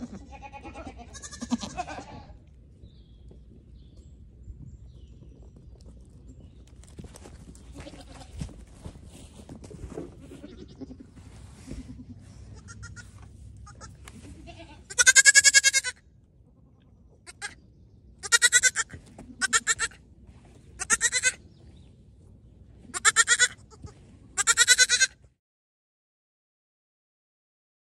Ha ha ha.